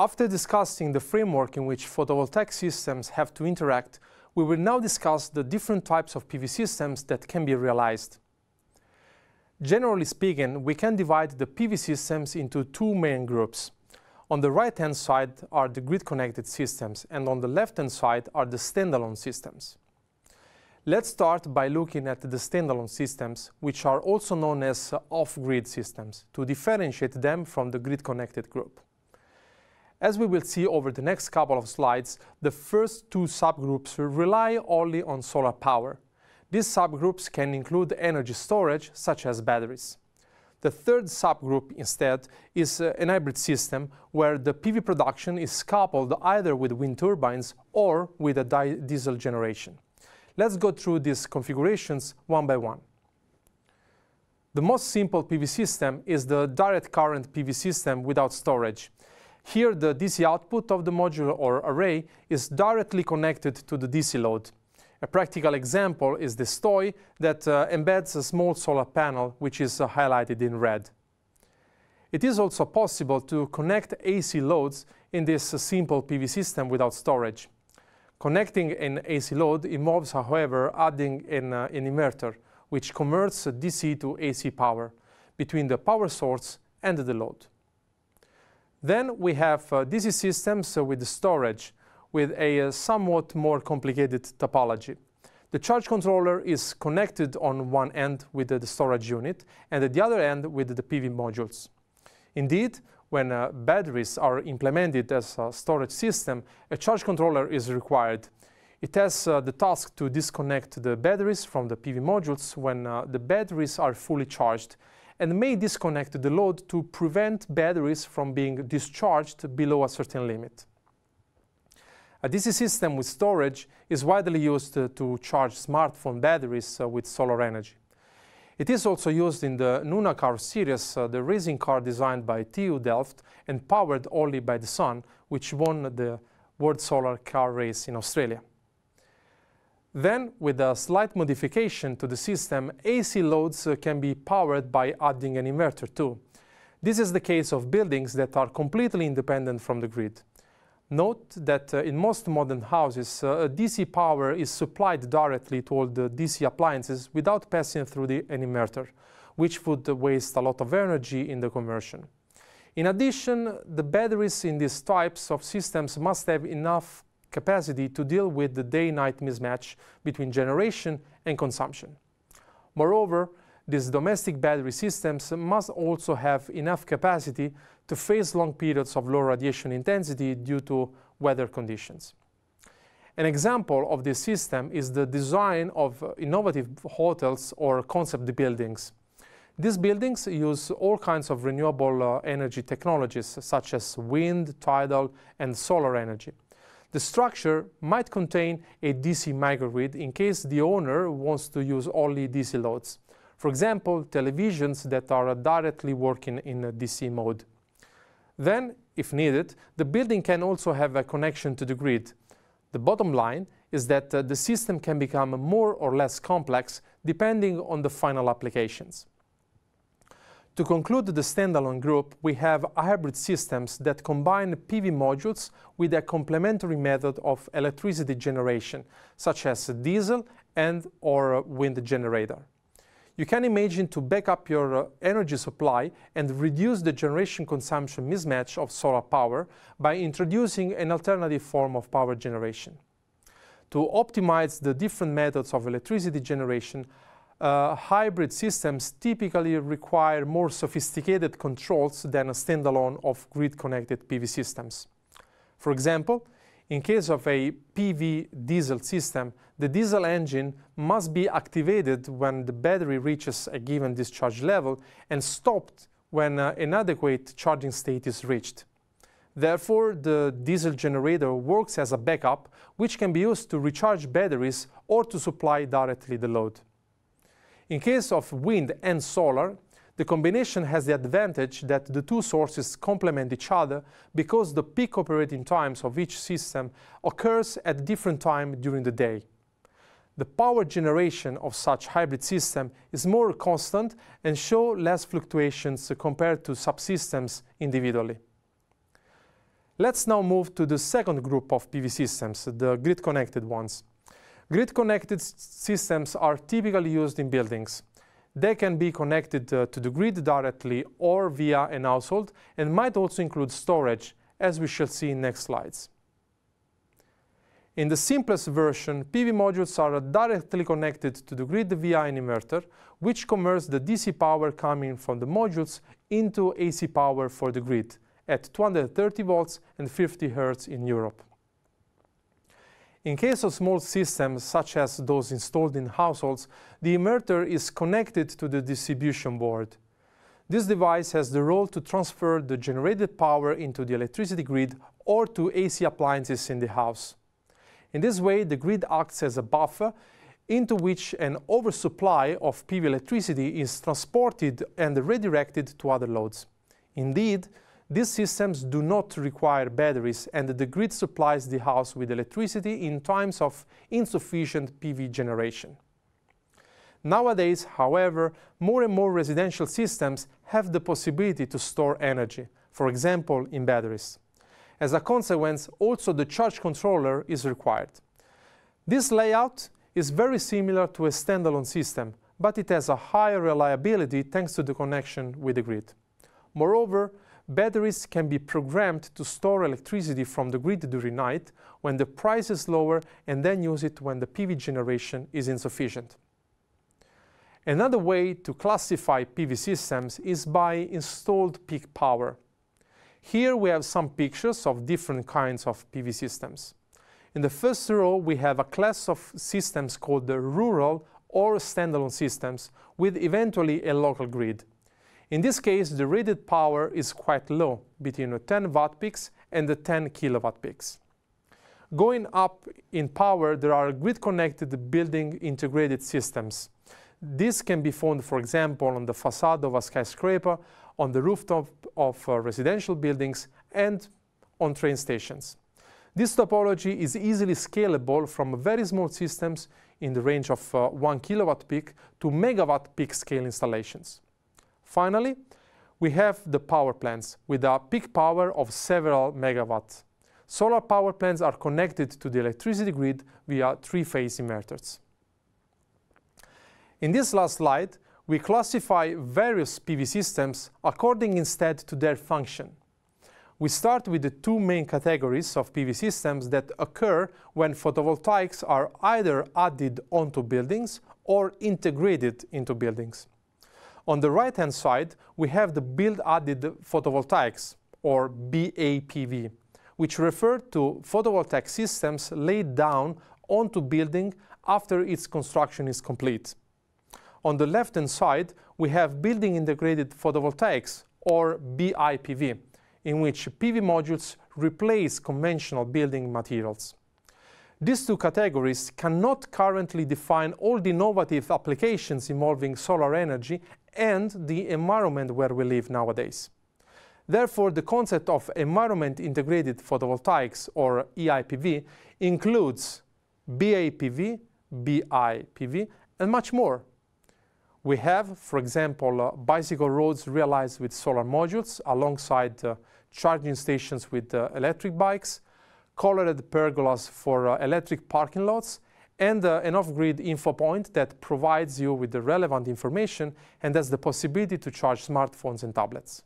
After discussing the framework in which photovoltaic systems have to interact, we will now discuss the different types of PV systems that can be realized. Generally speaking, we can divide the PV systems into two main groups. On the right-hand side are the grid-connected systems, and on the left-hand side are the standalone systems. Let's start by looking at the standalone systems, which are also known as off-grid systems, to differentiate them from the grid-connected group. As we will see over the next couple of slides, the first two subgroups rely only on solar power. These subgroups can include energy storage, such as batteries. The third subgroup, instead, is uh, an hybrid system where the PV production is coupled either with wind turbines or with a diesel generation. Let's go through these configurations one by one. The most simple PV system is the direct current PV system without storage. Here, the DC output of the module or array is directly connected to the DC load. A practical example is the STOI that uh, embeds a small solar panel, which is uh, highlighted in red. It is also possible to connect AC loads in this uh, simple PV system without storage. Connecting an AC load involves, however, adding an, uh, an inverter, which converts DC to AC power between the power source and the load. Then we have uh, DC systems uh, with storage with a uh, somewhat more complicated topology. The charge controller is connected on one end with the storage unit and at the other end with the PV modules. Indeed, when uh, batteries are implemented as a storage system, a charge controller is required. It has uh, the task to disconnect the batteries from the PV modules when uh, the batteries are fully charged and may disconnect the load to prevent batteries from being discharged below a certain limit. A DC system with storage is widely used uh, to charge smartphone batteries uh, with solar energy. It is also used in the Nuna car series, uh, the racing car designed by TU Delft and powered only by the sun, which won the World Solar Car Race in Australia. Then, with a slight modification to the system, AC loads uh, can be powered by adding an inverter too. This is the case of buildings that are completely independent from the grid. Note that uh, in most modern houses, uh, DC power is supplied directly to all the DC appliances without passing through the, an inverter, which would waste a lot of energy in the conversion. In addition, the batteries in these types of systems must have enough capacity to deal with the day-night mismatch between generation and consumption. Moreover, these domestic battery systems must also have enough capacity to face long periods of low radiation intensity due to weather conditions. An example of this system is the design of innovative hotels or concept buildings. These buildings use all kinds of renewable uh, energy technologies such as wind, tidal, and solar energy. The structure might contain a DC microgrid in case the owner wants to use only DC loads. For example, televisions that are directly working in DC mode. Then, if needed, the building can also have a connection to the grid. The bottom line is that uh, the system can become more or less complex depending on the final applications. To conclude the standalone group, we have hybrid systems that combine PV modules with a complementary method of electricity generation, such as a diesel and or wind generator. You can imagine to back up your uh, energy supply and reduce the generation consumption mismatch of solar power by introducing an alternative form of power generation. To optimize the different methods of electricity generation, uh, hybrid systems typically require more sophisticated controls than a standalone off-grid-connected PV systems. For example, in case of a PV diesel system, the diesel engine must be activated when the battery reaches a given discharge level and stopped when uh, an adequate charging state is reached. Therefore, the diesel generator works as a backup, which can be used to recharge batteries or to supply directly the load. In case of wind and solar, the combination has the advantage that the two sources complement each other because the peak operating times of each system occurs at different time during the day. The power generation of such hybrid system is more constant and show less fluctuations compared to subsystems individually. Let's now move to the second group of PV systems, the grid-connected ones. Grid-connected systems are typically used in buildings. They can be connected uh, to the grid directly or via an household and might also include storage, as we shall see in next slides. In the simplest version, PV modules are directly connected to the grid via an inverter, which converts the DC power coming from the modules into AC power for the grid at 230 volts and 50 Hz in Europe. In case of small systems, such as those installed in households, the inverter is connected to the distribution board. This device has the role to transfer the generated power into the electricity grid or to AC appliances in the house. In this way, the grid acts as a buffer into which an oversupply of PV electricity is transported and redirected to other loads. Indeed, these systems do not require batteries and the grid supplies the house with electricity in times of insufficient PV generation. Nowadays, however, more and more residential systems have the possibility to store energy, for example, in batteries. As a consequence, also the charge controller is required. This layout is very similar to a standalone system, but it has a higher reliability thanks to the connection with the grid. Moreover, batteries can be programmed to store electricity from the grid during night when the price is lower and then use it when the PV generation is insufficient. Another way to classify PV systems is by installed peak power. Here we have some pictures of different kinds of PV systems. In the first row, we have a class of systems called the rural or standalone systems with eventually a local grid. In this case, the rated power is quite low, between the 10 watt peaks and the 10 kilowatt peaks. Going up in power, there are grid-connected building integrated systems. This can be found, for example, on the facade of a skyscraper, on the rooftop of uh, residential buildings, and on train stations. This topology is easily scalable from very small systems in the range of uh, 1 kilowatt peak to megawatt peak scale installations. Finally, we have the power plants with a peak power of several megawatts. Solar power plants are connected to the electricity grid via three-phase inverters. In this last slide, we classify various PV systems according instead to their function. We start with the two main categories of PV systems that occur when photovoltaics are either added onto buildings or integrated into buildings. On the right-hand side, we have the build-added photovoltaics, or BAPV, which refer to photovoltaic systems laid down onto building after its construction is complete. On the left-hand side, we have building integrated photovoltaics, or BIPV, in which PV modules replace conventional building materials. These two categories cannot currently define all the innovative applications involving solar energy and the environment where we live nowadays. Therefore, the concept of environment integrated photovoltaics, or EIPV, includes BAPV, BIPV, and much more. We have, for example, uh, bicycle roads realized with solar modules alongside uh, charging stations with uh, electric bikes, colored pergolas for uh, electric parking lots, and uh, an off-grid info point that provides you with the relevant information and has the possibility to charge smartphones and tablets.